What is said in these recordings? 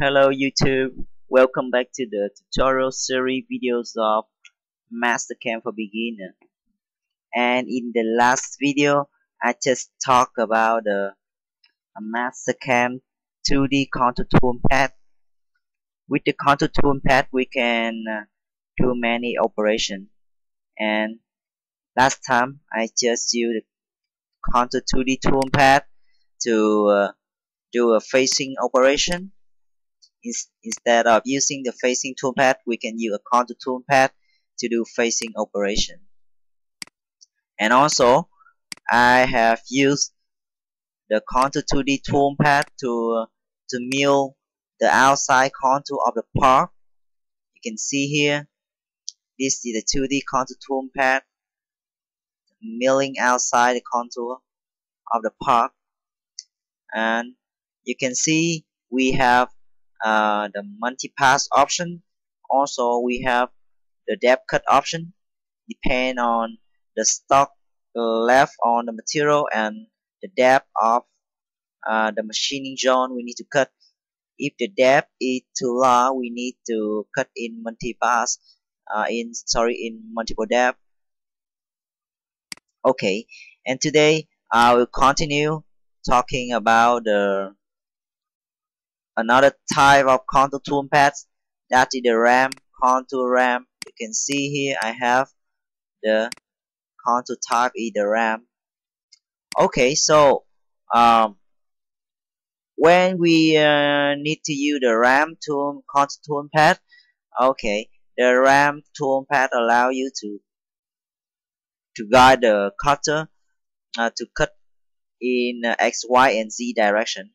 Hello YouTube, welcome back to the tutorial series videos of Mastercam for Beginner. And in the last video, I just talked about the Mastercam 2D contour tool path. With the contour tool path, we can uh, do many operations. And last time, I just used the contour 2D tool path to uh, do a facing operation instead of using the facing toolpath, we can use a contour toolpath to do facing operation. And also, I have used the contour 2D toolpath to, to mill the outside contour of the part. You can see here, this is the 2D contour toolpath milling outside the contour of the part. And you can see we have uh, the multi-pass option. Also we have the depth cut option. Depend on the stock left on the material and the depth of uh, the machining zone we need to cut. If the depth is too long we need to cut in multi-pass uh, in sorry in multiple depth. Okay. And today I will continue talking about the another type of contour tool paths. That is the ram contour ram. You can see here I have the contour type is the ram. Okay so um, when we uh, need to use the ram tool contour tool path okay the ram tool path allow you to to guide the cutter uh, to cut in uh, x y and z direction.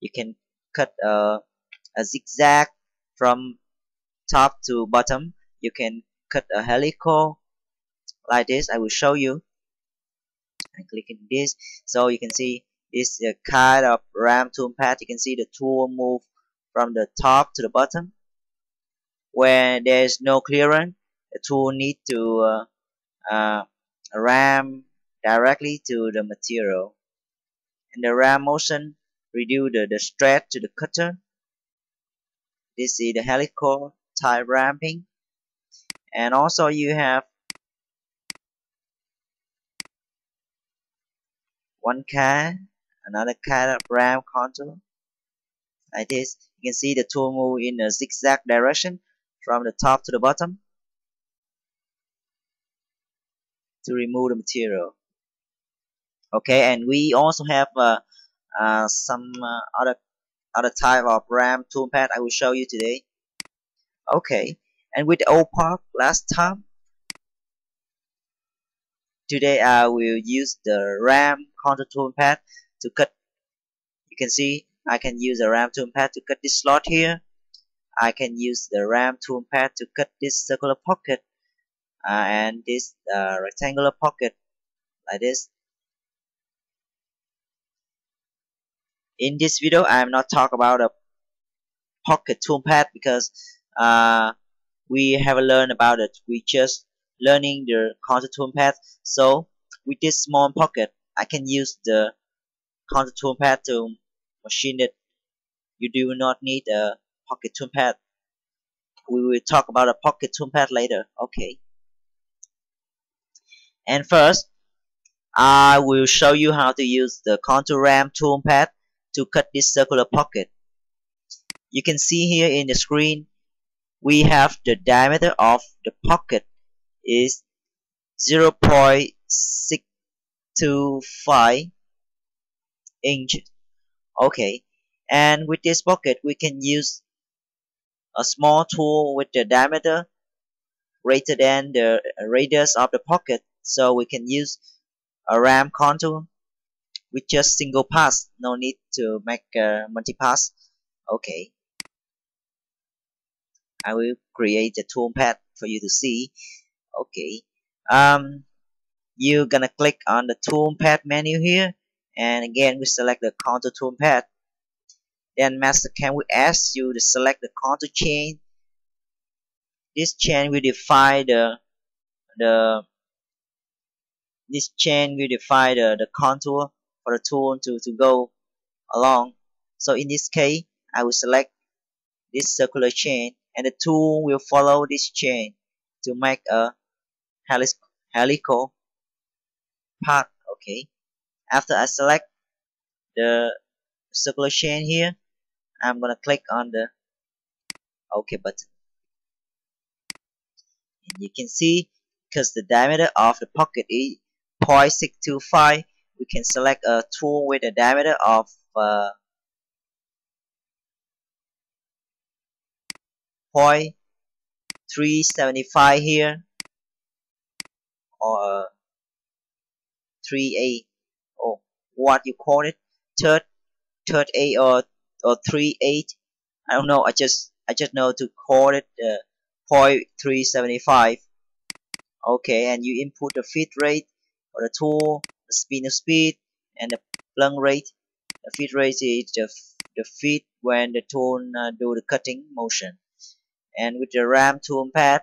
You can cut a, a zigzag from top to bottom. You can cut a helical like this. I will show you. And clicking this. So you can see this is a kind of ram tool path you can see the tool move from the top to the bottom. When there is no clearance the tool need to uh, uh, ram directly to the material. And the ram motion reduce the, the stress to the cutter. This is the helical type ramping. And also you have one kind, another kind of ram contour. Like this. You can see the tool move in a zigzag direction from the top to the bottom to remove the material. Okay, and we also have uh, uh, some uh, other other type of RAM toolpath I will show you today. Okay, and with the old part last time, today I will use the RAM contour toolpath to cut. You can see I can use the RAM toolpath to cut this slot here. I can use the RAM toolpath to cut this circular pocket uh, and this uh, rectangular pocket like this in this video I am not talk about a pocket toolpath because uh, we haven't learned about it. We just learning the contour toolpath. So with this small pocket I can use the contour toolpath to machine it. You do not need a pocket toolpath. We will talk about a pocket toolpath later. Okay. And first I will show you how to use the contour ram toolpath to cut this circular pocket. You can see here in the screen we have the diameter of the pocket is 0.625 inches. Okay, and with this pocket we can use a small tool with the diameter greater than the radius of the pocket so we can use a ram contour with just single pass no need to make a multi-pass okay. I will create a toolpath for you to see. Okay. Um you're gonna click on the tool toolpath menu here and again we select the contour toolpath. Then Mastercam we ask you to select the contour chain? This chain will define the the this chain will define the, the contour for the tool to, to go along. So in this case I will select this circular chain and the tool will follow this chain to make a helical path okay? After I select the circular chain here I'm gonna click on the OK button. And you can see because the diameter of the pocket is 0.625 we can select a tool with a diameter of uh, 0.375 here or 3A or what you call it third third A or or 3 8 I don't know I just I just know to call it uh, 0.375 okay and you input the feed rate for the tool the spinner speed and the plunge rate. The feed rate is the, the feed when the tool uh, do the cutting motion. And with the ram tool path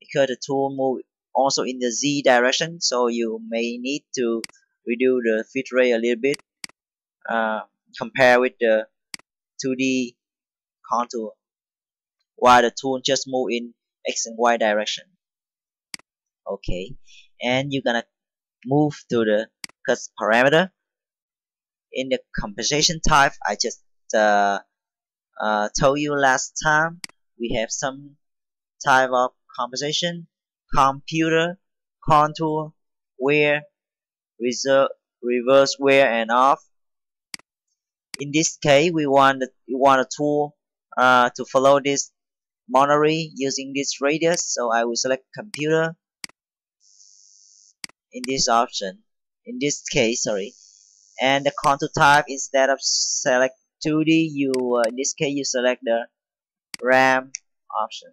because the tool move also in the z direction so you may need to reduce the feed rate a little bit uh, compare with the 2d contour while the tool just move in x and y direction. Okay. And you're gonna move to the cut parameter. In the compensation type I just uh, uh, told you last time we have some type of compensation computer control wear reserve, reverse wear and off. In this case we want we want a tool uh, to follow this monary using this radius. So I will select computer in this option in this case sorry. And the contour type instead of select 2D you uh, in this case you select the RAM option.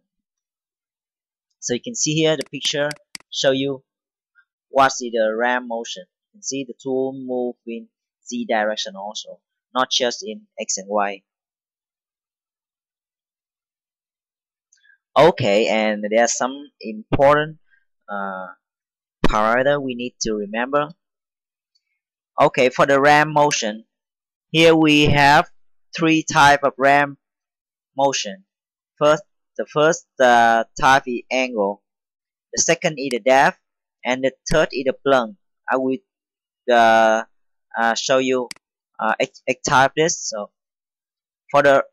So you can see here the picture show you what's the RAM motion. You can see the tool move in Z direction also not just in X and Y. Okay and there are some important uh, parameter we need to remember okay for the ram motion. Here we have three type of ram motion. First the first uh, type is angle. The second is the depth and the third is the plunge. I will uh, uh, show you uh, type this so. For the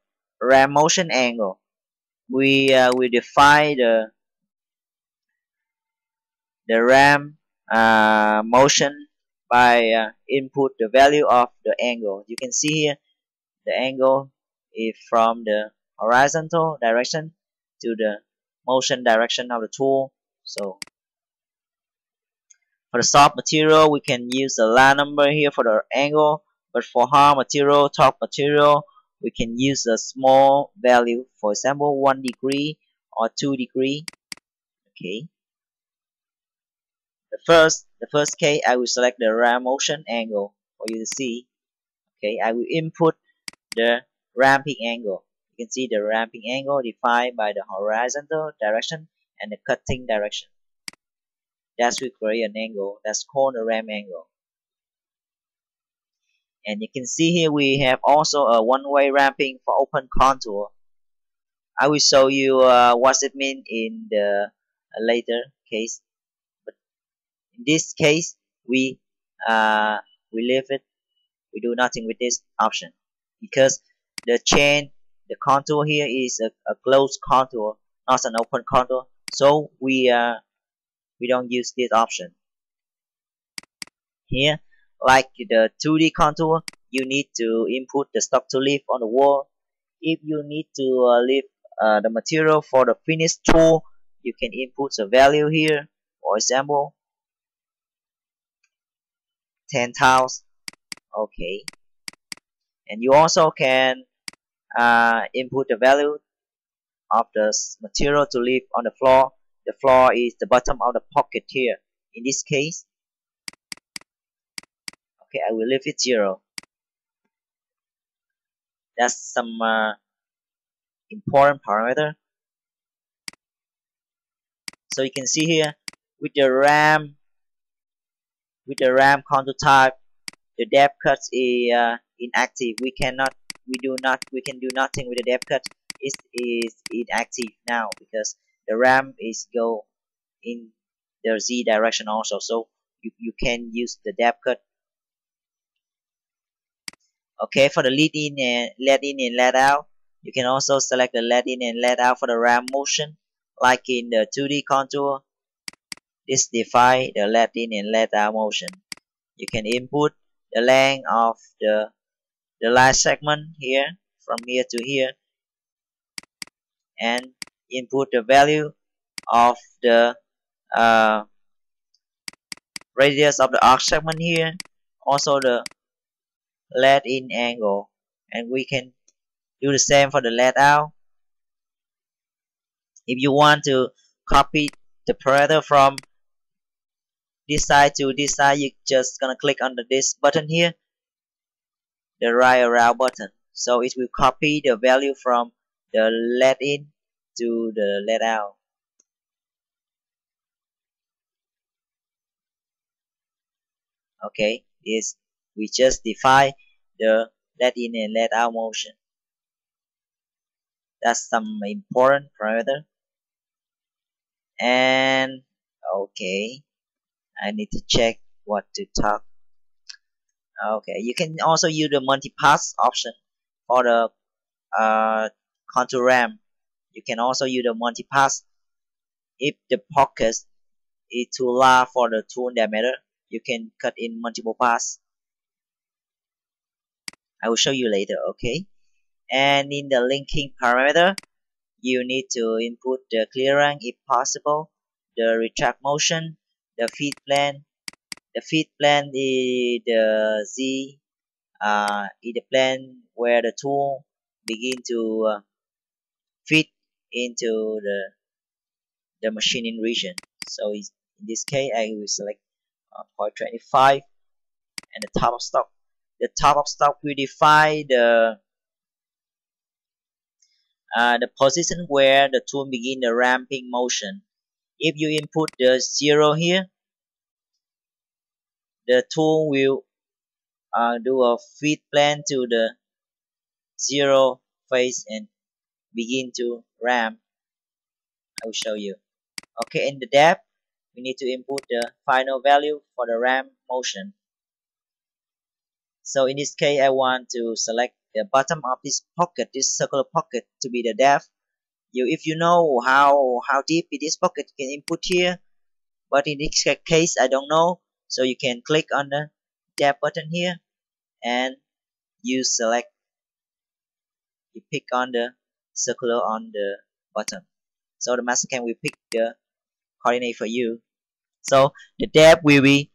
ram motion angle we uh, we define the the ram uh, motion by uh, input the value of the angle. You can see here the angle is from the horizontal direction to the motion direction of the tool. So for the soft material we can use the line number here for the angle but for hard material top material we can use a small value for example 1 degree or 2 degree. Okay the first the first case I will select the ram motion angle for you to see. Okay I will input the ramping angle. You can see the ramping angle defined by the horizontal direction and the cutting direction. That's will create an angle. That's called the ram angle. And you can see here we have also a one-way ramping for open contour. I will show you uh, what it means in the uh, later case in this case we uh, we leave it we do nothing with this option because the chain the contour here is a, a closed contour not an open contour so we uh, we don't use this option here like the 2D contour, you need to input the stock to leave on the wall. If you need to uh, lift uh, the material for the finish tool, you can input the value here. For example, 10 tiles. Okay. And you also can uh, input the value of the material to leave on the floor. The floor is the bottom of the pocket here. In this case, okay I will leave it zero that's some uh, important parameter so you can see here with the RAM with the RAM contour type the depth cut is uh, inactive. We cannot we do not we can do nothing with the depth cut. It is inactive now because the ramp is go in the z direction also. So you, you can use the depth cut. Okay for the lead in and let in and let out you can also select the let in and let out for the ramp motion like in the 2d contour this define the let in and let out motion. You can input the length of the the last segment here from here to here and input the value of the uh, radius of the arc segment here. Also the let in angle. And we can do the same for the let out. If you want to copy the parameter from this side to this side you just gonna click on this button here the right around button. So it will copy the value from the let in to the let out. Okay is we just define the let in and let out motion. That's some important parameter and okay I need to check what to talk. Okay you can also use the multi-pass option for the uh, you can also use the multi-pass. If the pocket is too large for the tool diameter you can cut in multiple pass. I will show you later okay? And in the linking parameter you need to input the clearance if possible the retract motion the feed plan. The feed plan is the z uh, is the plan where the tool begin to uh, fit into the the machining region. So in this case I will select uh, point 25 and the top of stock. The top of stock will define the uh, the position where the tool begin the ramping motion if you input the zero here the tool will uh, do a feed plan to the zero phase and begin to ramp I will show you. Okay in the depth we need to input the final value for the ramp motion. So in this case I want to select the bottom of this pocket this circular pocket to be the depth you if you know how how deep this pocket you can input here. But in this case I don't know. So you can click on the depth button here and you select you pick on the circular on the bottom so the Mastercam will pick the coordinate for you. So the depth will be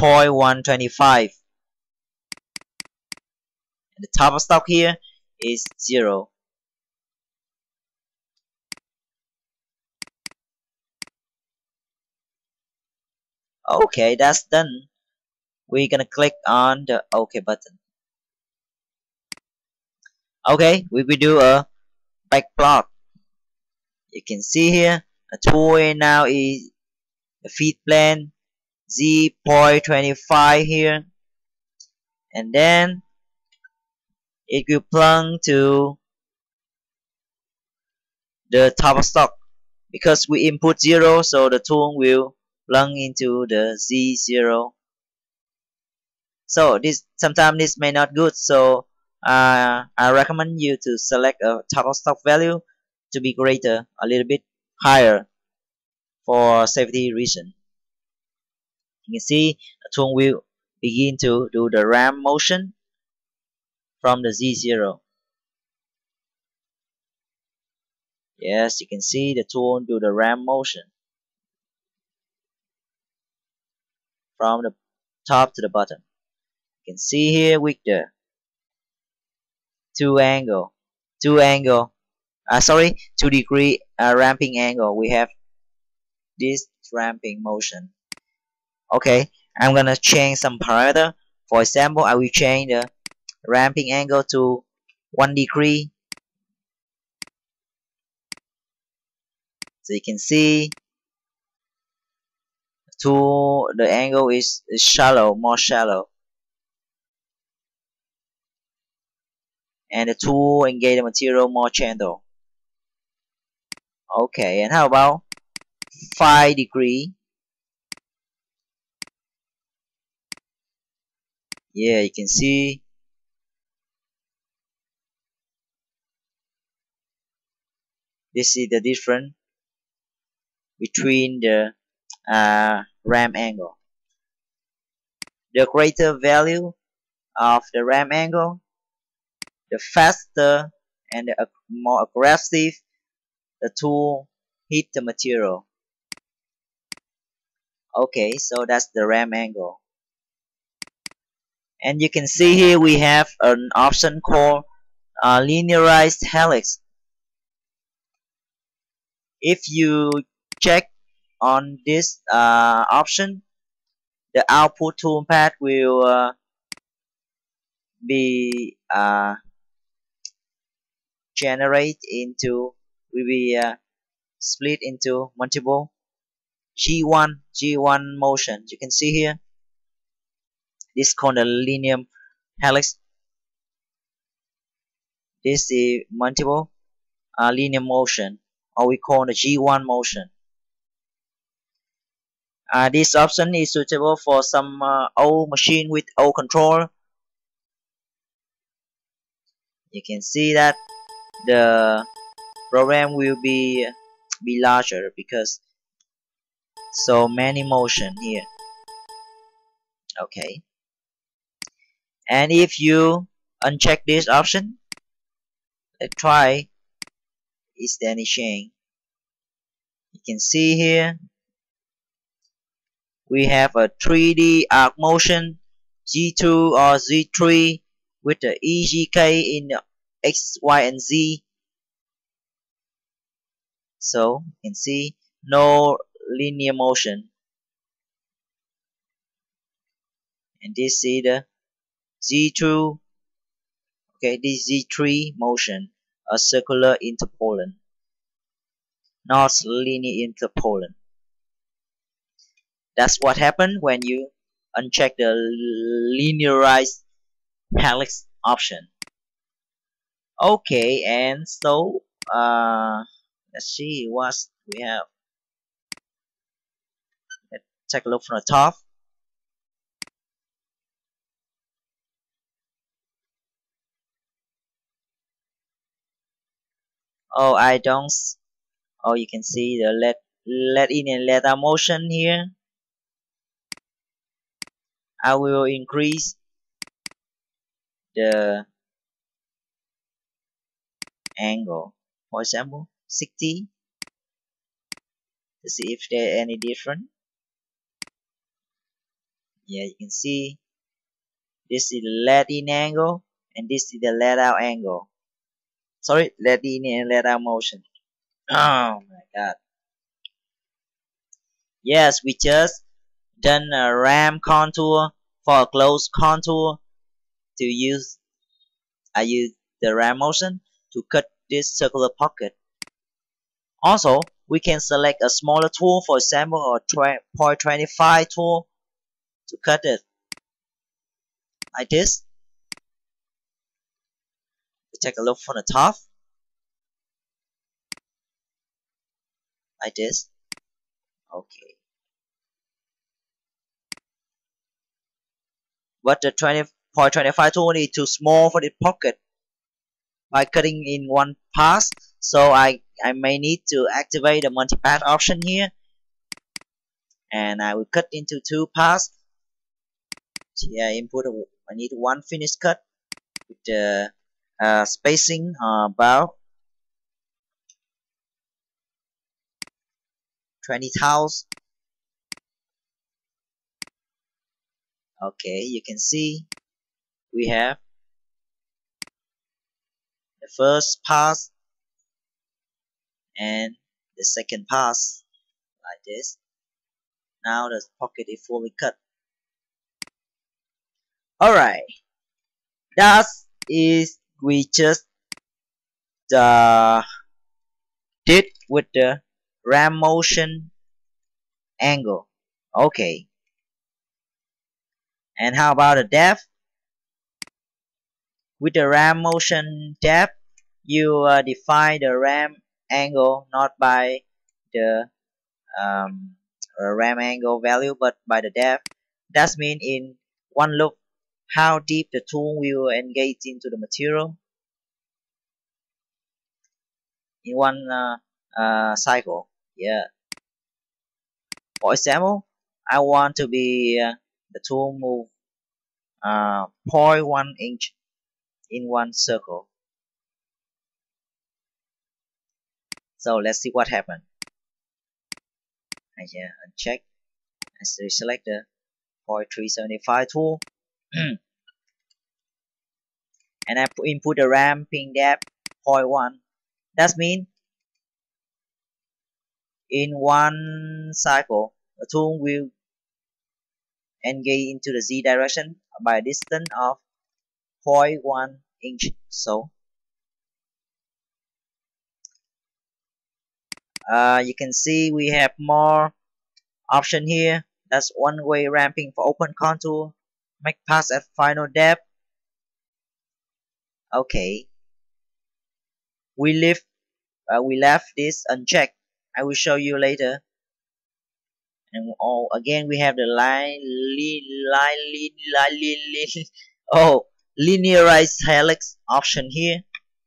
0.125 and the top of stock here is 0 okay that's done. We're gonna click on the OK button. Okay we will do a back plot you can see here a tool now is the feed plane z.25 here. And then it will plunge to the top of stock. Because we input 0 so the tool will plunge into the z0 so this sometimes this may not good so uh, I recommend you to select a of stock value to be greater a little bit higher for safety reason. You can see the tool will begin to do the ram motion from the Z0 yes you can see the tool do the ram motion from the top to the bottom. You can see here with the two angle two angle uh, sorry two degree uh, ramping angle. We have this ramping motion. Okay I'm gonna change some parameter. For example I will change the ramping angle to 1 degree. So you can see to the angle is, is shallow more shallow. And the tool engage the material more gentle okay and how about 5 degree? Yeah you can see. This is the difference between the uh, ram angle. The greater value of the ram angle the faster and the more aggressive the tool hit the material. Okay so that's the ram angle. And you can see here we have an option called uh, linearized helix. If you check on this uh, option the output toolpath will uh, be uh, generate into will be uh, split into multiple G1 G1 motion. You can see here this called the linear helix. This is multiple uh, linear motion or we call the G1 motion uh, this option is suitable for some uh, old machine with old control. You can see that the program will be be larger because so many motion here. Okay. And if you uncheck this option let's try is there any change you can see here we have a 3D arc motion G2 or G3 with the EGK in X, Y, and Z. So you can see no linear motion. And this is the G2 okay this G3 motion a circular interpolant not linear interpolant that's what happened when you uncheck the linearized helix option. Okay and so uh let's see what we have. Let's take a look from the top. Oh I don't oh you can see the let let in and let out motion here I will increase the angle. For example 60 to see if there any different. Yeah you can see this is the let in angle and this is the let out angle. Sorry let in and let out motion. Oh my god. Yes we just done a ram contour for a closed contour to use I use the ram motion to cut this circular pocket. Also we can select a smaller tool for example a 0.25 tool to cut it like this. We take a look from the top like this. Okay but the 20.25 tool is too small for the pocket. By cutting in one pass so I I may need to activate the multi-pass option here. And I will cut into two pass yeah input I need one finish cut with the uh, spacing uh, about 20 tiles okay you can see we have the first pass and the second pass like this. Now the pocket is fully cut. Alright. That is we just uh, did with the ram motion angle. Okay and how about the depth with the ram motion depth you uh, define the ram angle not by the um, ram angle value but by the depth that means in one look how deep the tool will engage into the material. In one uh, uh, cycle yeah. For example I want to be uh, the tool move uh, 0.1 inch in one circle. So let's see what happened. I uh, uncheck. And select the 0.375 tool. And I input the ramping depth 0.1 that means in one cycle the tool will engage into the z direction by a distance of 0.1 inch. So uh, you can see we have more option here. That's one way ramping for open contour. Make pass at final depth. Okay. We leave uh, we left this unchecked. I will show you later and oh again we have the line line line line, line oh linearized helix option here.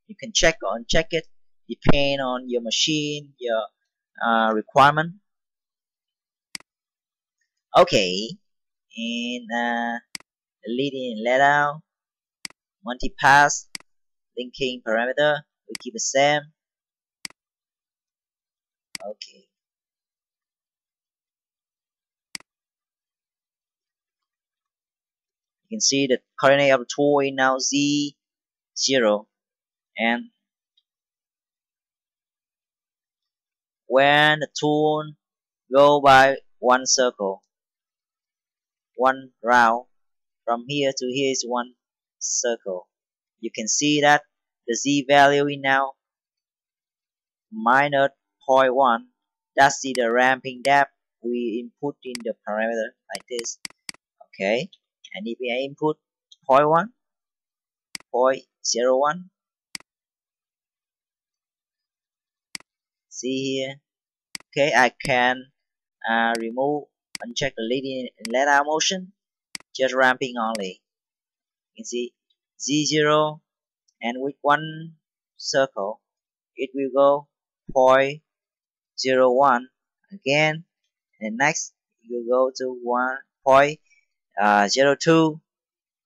You can check or uncheck it. Depend on your machine your uh, requirement. Okay. And uh, leading layout. Multi-pass linking parameter. We keep the same. Okay you can see the coordinate of the is now z 0 and when the tool go by one circle one round from here to here is one circle. You can see that the z value is now minus 0.1 that's the ramping depth we input in the parameter like this. Okay and if we input. 0.1 0.01 see here. Okay I can uh, remove uncheck the leading layout motion. Just ramping only. You can see z0 and with one circle it will go 0.01 again. And next you go to 1.02 uh,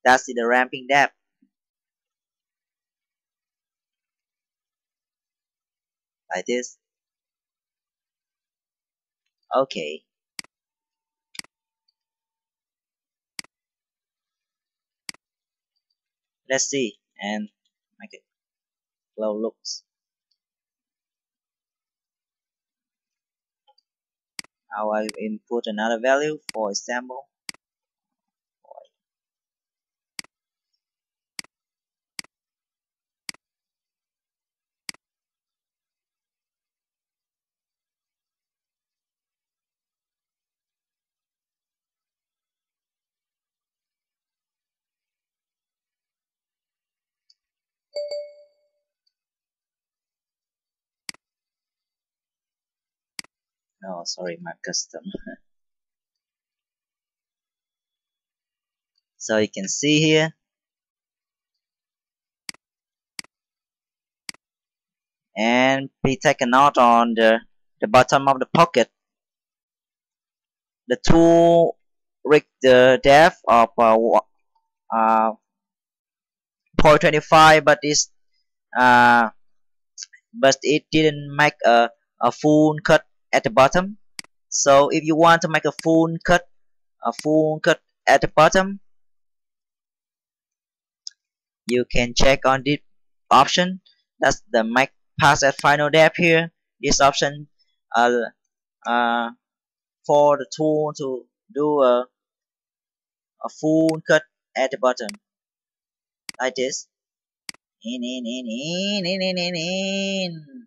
that's the ramping depth. Like this. Okay. Let's see and make it flow looks. I input another value for example oh sorry my custom. So you can see here. And please take a note on the the bottom of the pocket. The tool rig the depth of uh, uh 0.25 but it's uh but it didn't make a, a full cut at the bottom. So if you want to make a full cut a full cut at the bottom you can check on this option. That's the make pass at final depth here. This option uh, uh, for the tool to do a, a full cut at the bottom. Like this. In in in in in in in in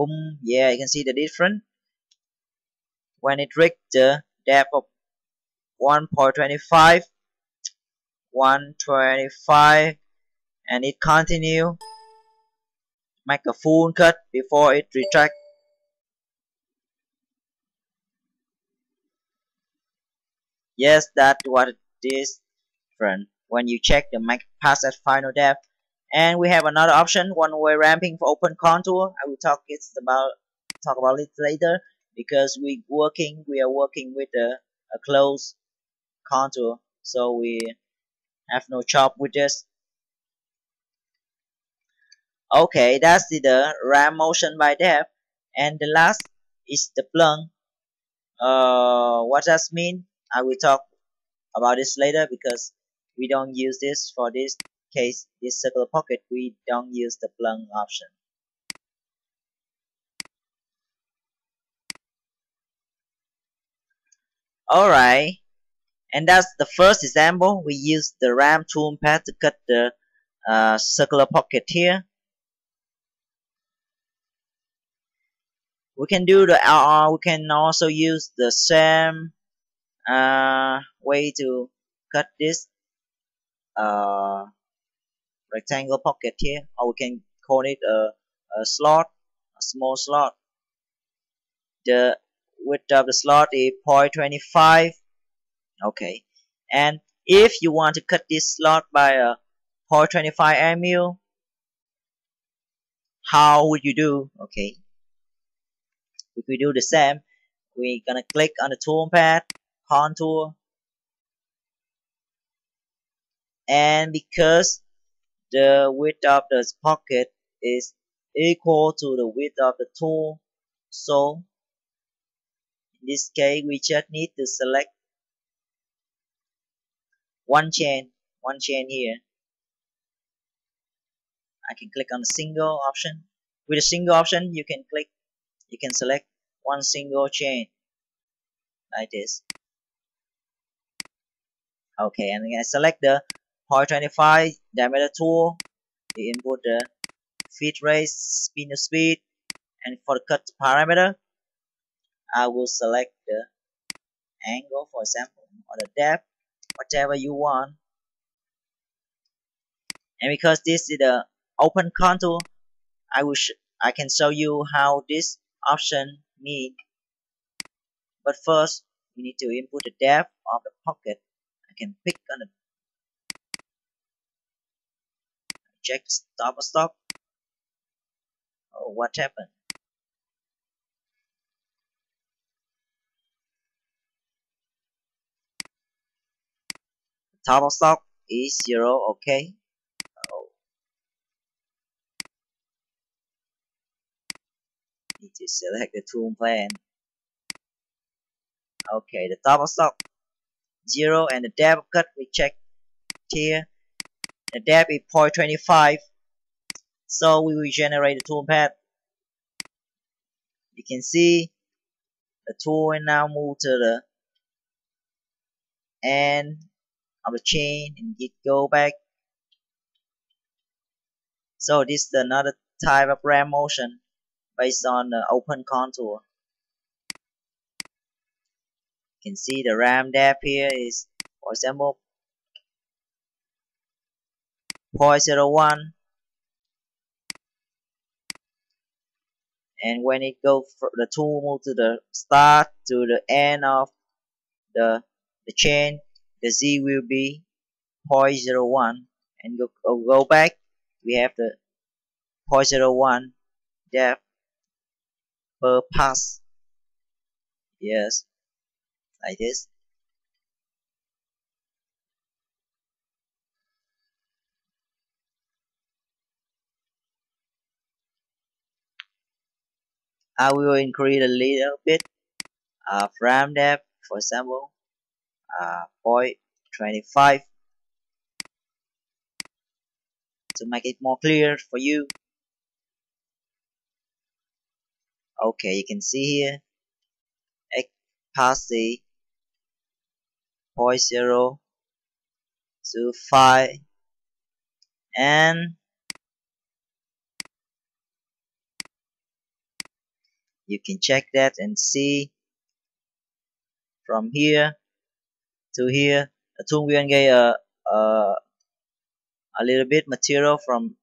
boom yeah you can see the difference when it reached the depth of 1.25 125 and it continue. Make a full cut before it retract. Yes that's what it is friend. When you check the max pass at final depth and we have another option one way ramping for open contour. I will talk it's about talk about it later because we working we are working with a, a closed contour. So we have no chop with this. Okay that's the, the ramp motion by depth and the last is the plunge uh what does mean? I will talk about this later because we don't use this for this case this circular pocket we don't use the plunge option. Alright and that's the first example. We use the RAM tool path to cut the uh, circular pocket here. We can do the uh, we can also use the same uh, way to cut this uh, rectangle pocket here or we can call it a, a slot a small slot. The width of the slot is 0.25 okay. And if you want to cut this slot by a 0.25 mm how would you do? Okay. If we do the same we're gonna click on the toolpath contour. And because the width of the pocket is equal to the width of the tool. So in this case we just need to select one chain one chain here. I can click on the single option. With a single option you can click you can select one single chain like this. Okay and then I select the 0.25 diameter tool you input the feed rate spin speed and for the cut parameter I will select the angle for example or the depth whatever you want. And because this is the open contour I will I can show you how this option mean. But first we need to input the depth of the pocket. I can pick on the check stop stop oh what happened? Top of stock is zero okay. Oh. need to select the tool plan. Okay the top stock zero and the depth cut we check here the depth is 0.25 so we will generate the tool path you can see the tool will now move to the end of the chain and it go back. So this is another type of ramp motion based on the open contour. You can see the RAM depth here is for example 0.01 and when it go from the tool move to the start to the end of the the chain the z will be 0.01 and go, go, back we have the 0.01 depth per pass. Yes like this I will increase a little bit uh, frame depth for example uh, 0.25 to make it more clear for you. Okay you can see here. X past the 0.0 to 5 and you can check that and see from here to here. A, a, a little bit material from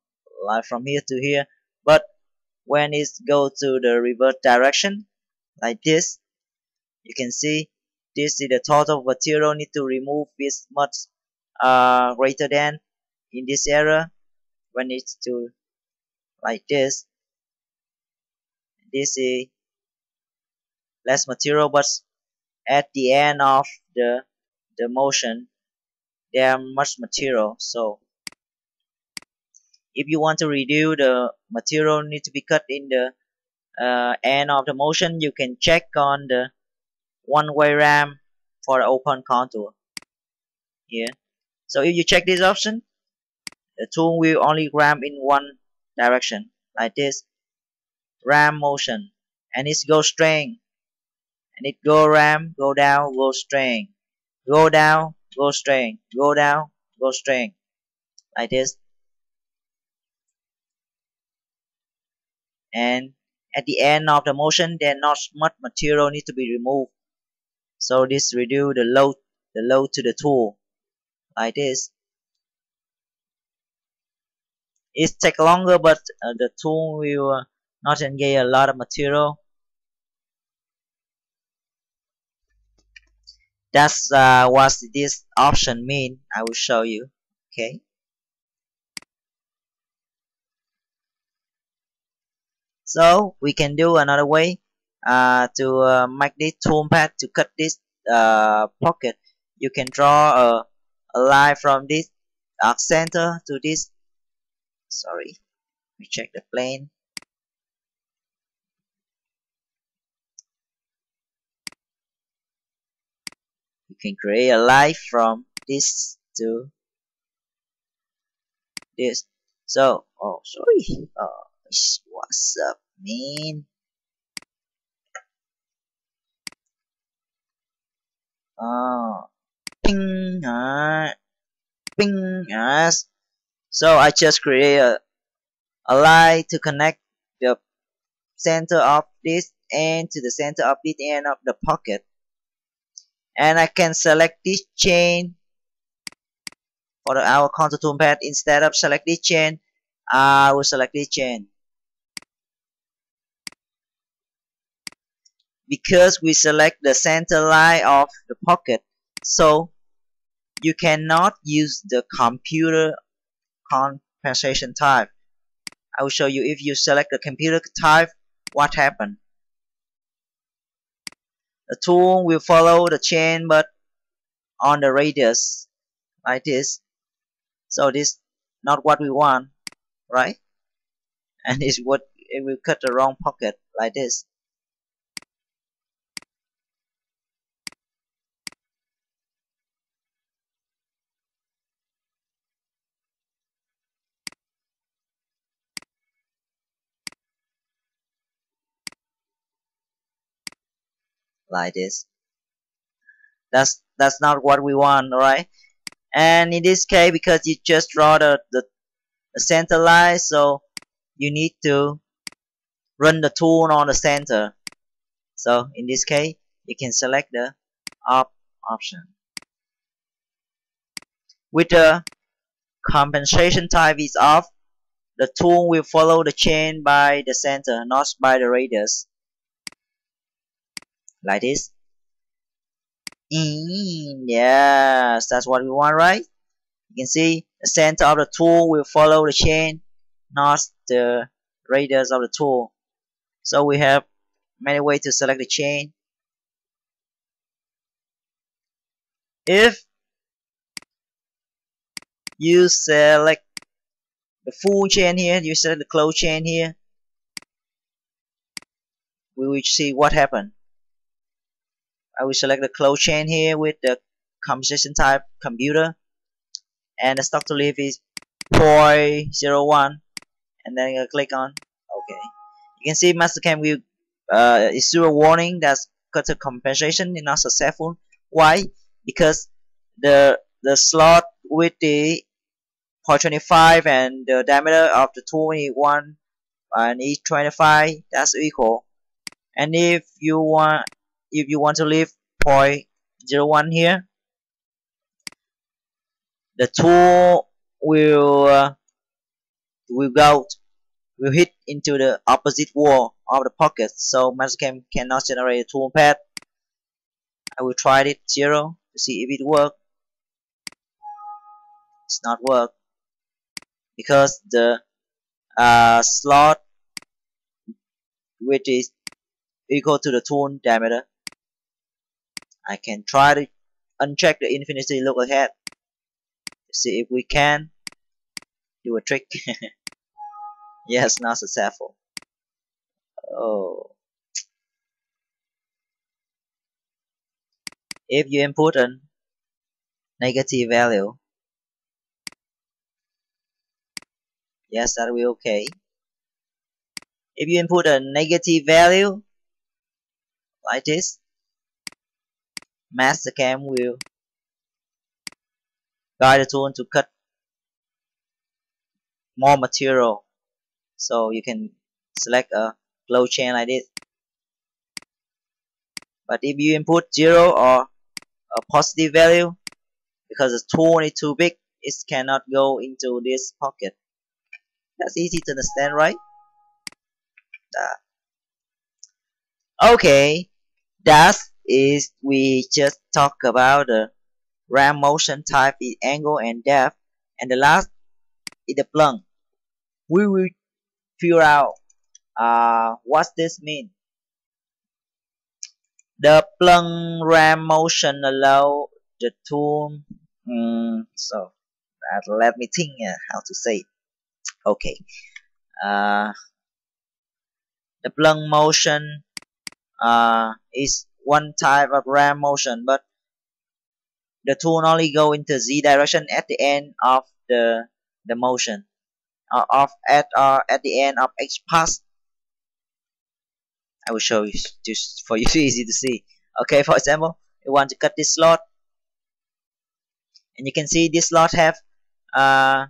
like from here to here. But when it go to the reverse direction like this you can see this is the total material need to remove is much uh, greater than in this area. When it's to like this this is less material but at the end of the the motion there are much material. So if you want to reduce the material need to be cut in the uh, end of the motion you can check on the one way ramp for the open contour. Here so if you check this option the tool will only ramp in one direction like this. Ramp motion. And it go straight and it go ramp go down go straight go down go straight go down go straight like this. And at the end of the motion there not much material need to be removed. So this reduce the load the load to the tool. Like this. It take longer but uh, the tool will uh, not engage a lot of material that's uh, what this option mean. I will show you. Okay. So we can do another way uh, to uh, make this toolpath to cut this uh, pocket. You can draw a, a line from this arc center to this. Sorry. We check the plane you can create a line from this to this. So oh sorry. Oh what's up man oh ping uh, ping yes so I just create a, a line to connect the center of this end to the center of this end of the pocket and I can select this chain for our contour toolpath instead of select this chain I will select this chain. Because we select the center line of the pocket so you cannot use the computer compensation type. I will show you. If you select the computer type what happened the tool will follow the chain but on the radius like this. So this not what we want right? And it's what it will cut the wrong pocket like this like this. That's that's not what we want right and in this case because you just draw the, the, center line so you need to run the tool on the center. So in this case you can select the off option. With the compensation type is off the tool will follow the chain by the center not by the radius like this. Yes that's what we want right? You can see the center of the tool will follow the chain not the radius of the tool. So we have many ways to select the chain. If you select the full chain here you select the close chain here we will see what happened I will select the close chain here with the composition type computer. And the stock to leave is 0.01 and then I click on OK you can see Mastercam will uh, issue a warning that's cut compensation is not successful. Why? Because the the slot with the 0.25 and the diameter of the 21 and each 25 that's equal. And if you want if you want to leave 0.01 here the tool will uh, will go will hit into the opposite wall of the pocket. So Mastercam cannot generate a tool path I will try it zero to see if it works it's not work because the uh, slot which is equal to the tool diameter I can try to uncheck the infinity look ahead. See if we can do a trick. Yes not successful. Oh. If you input a negative value yes that will be okay. If you input a negative value like this Mastercam will guide the tool to cut more material. So you can select a flow chain like this. But if you input 0 or a positive value because the tool is too big it cannot go into this pocket. That's easy to understand right? Okay. That is we just talk about the ramp motion type is angle and depth. And the last is the plunge we will figure out uh, what this mean. The plunge ramp motion allow the tool mm, so let me think uh, how to say it. okay. Uh, the plunge motion uh, is one type of ramp motion but the tool only go into z direction at the end of the the motion uh, of at uh, at the end of each pass I will show you just for you to easy to see. Okay for example you want to cut this slot. And you can see this slot have uh,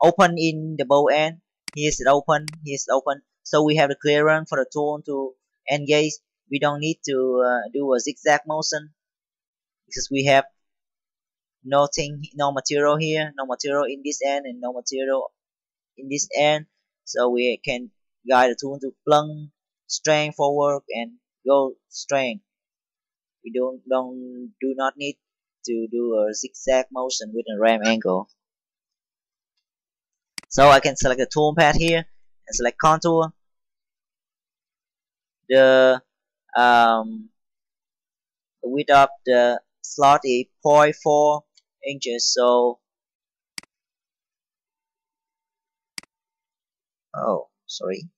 open in the bow end. Here's it open here's it open. So we have the clearance for the tool to engage we don't need to uh, do a zigzag motion because we have nothing no material here no material in this end and no material in this end. So we can guide the tool to plunge strength forward and go strength we don't don't do not need to do a zigzag motion with a ramp angle. So I can select the tool path here and select contour. The um, the width of the slot is 0.4 inches so oh sorry.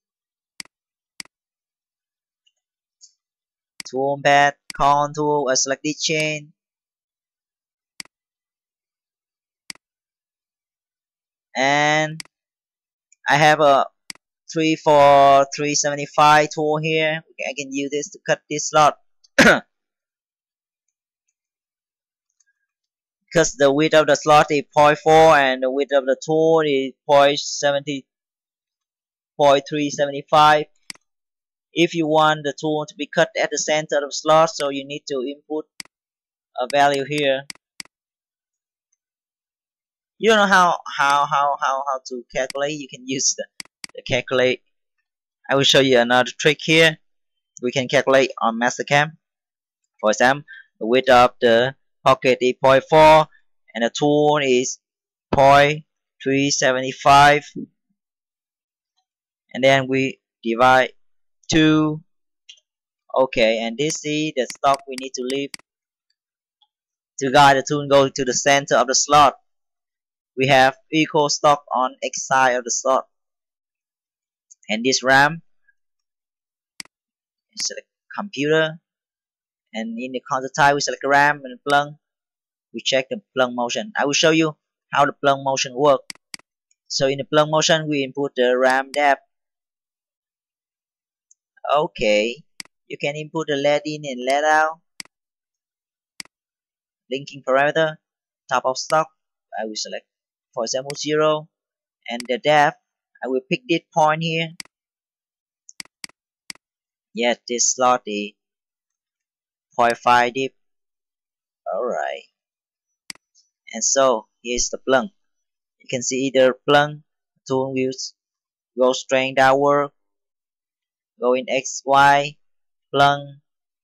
Tool path contour I select this chain. And I have a 3 for 375 tool here. I can use this to cut this slot because the width of the slot is 0.4 and the width of the tool is 0.70 0.375 if you want the tool to be cut at the center of the slot so you need to input a value here. You don't know how how how how, how to calculate. You can use the calculate. I will show you another trick here. We can calculate on Mastercam for example the width of the pocket is 0.4 and the tool is 0.375 and then we divide 2 okay and this is the stock we need to leave. To guide the tool go to the center of the slot. We have equal stock on x side of the slot and this ramp select computer. And in the contour type we select ramp and plunge we check the plunge motion. I will show you how the plunge motion work. So in the plunge motion we input the ramp depth. Okay. You can input the lead in and lead out. Linking parameter top of stock. I will select for example 0 and the depth I will pick this point here yes this slot is 0.5 deep. Alright and so here's the plunge You can see either plunge tool will go straight downward go in X Y plunge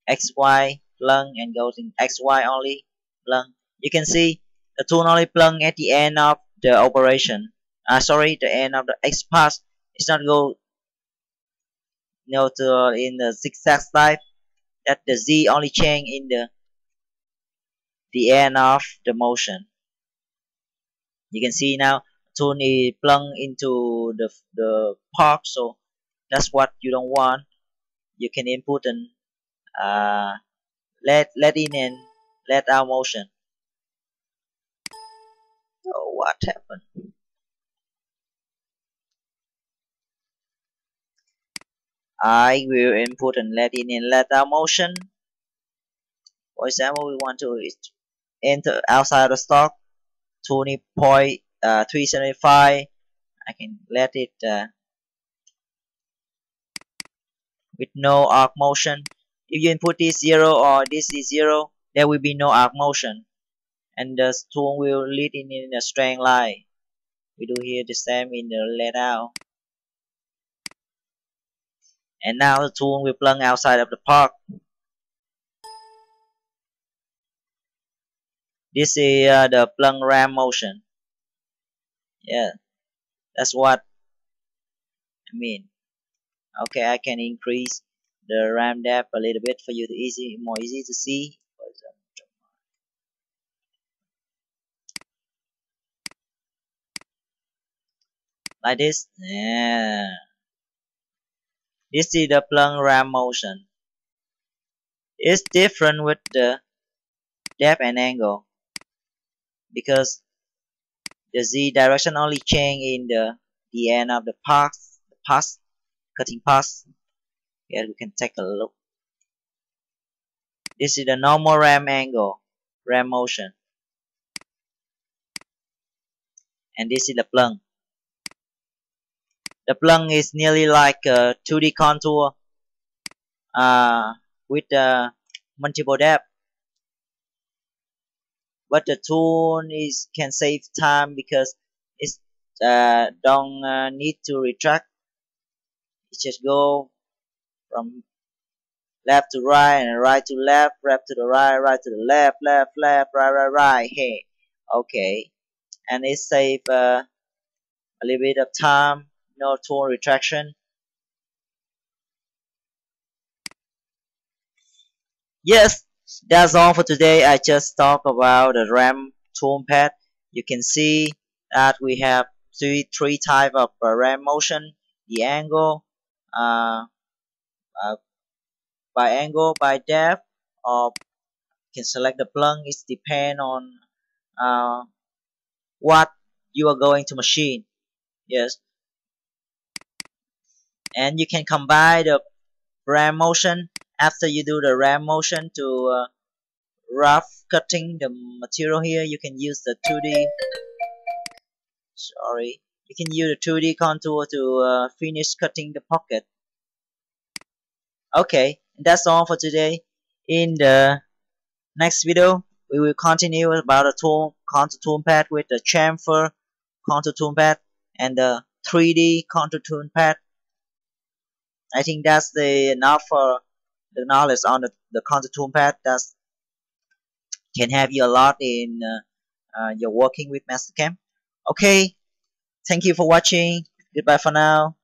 X Y plunge and goes in X Y only plunge you can see the tool only plunge at the end of the operation. Uh, sorry the end of the X pass it's not go to uh, in the zigzag type that the Z only change in the the end of the motion. You can see now is plunged into the the park so that's what you don't want. You can input and uh, let lead in and lead out motion. Oh what happened I will input and lead in. And lead out motion. For example we want to enter outside the stock. 20.375 uh, I can let it uh, with no arc motion. If you input this 0 or this is 0 there will be no arc motion. And the tool will lead in, in a straight line. We do here the same in the layout and now the tool will plunge outside of the park. This is uh, the plunge ramp motion. Yeah. That's what I mean. Okay I can increase the ramp depth a little bit for you to easy more easy to see. Like this? Yeah is the plunge ramp motion. It's different with the depth and angle because the z direction only change in the the end of the path the path cutting path. Here we can take a look. This is the normal ramp angle ramp motion. And this is the plunge the plunge is nearly like a 2D contour uh, with uh, multiple depth. But the tool is can save time because it uh, don't uh, need to retract. It just go from left to right and right to left left to the right right to the left left left right right right hey okay. And it save uh, a little bit of time no tool retraction. Yes that's all for today. I just talked about the ramp tool path. You can see that we have three three type of uh, ramp motion. The angle uh, uh, by angle by depth or you can select the plunge it depend on uh, what you are going to machine. Yes and you can combine the ramp motion after you do the ramp motion to uh, rough cutting the material here. You can use the 2d sorry. You can use the 2d contour to uh, finish cutting the pocket. Okay. That's all for today. In the next video we will continue about the tool contour tool path with the chamfer contour tool path and the 3d contour tool path I think that's the enough for the knowledge on the, the contour tool path that can help you a lot in uh, uh, your working with Mastercam. Okay, thank you for watching. Goodbye for now.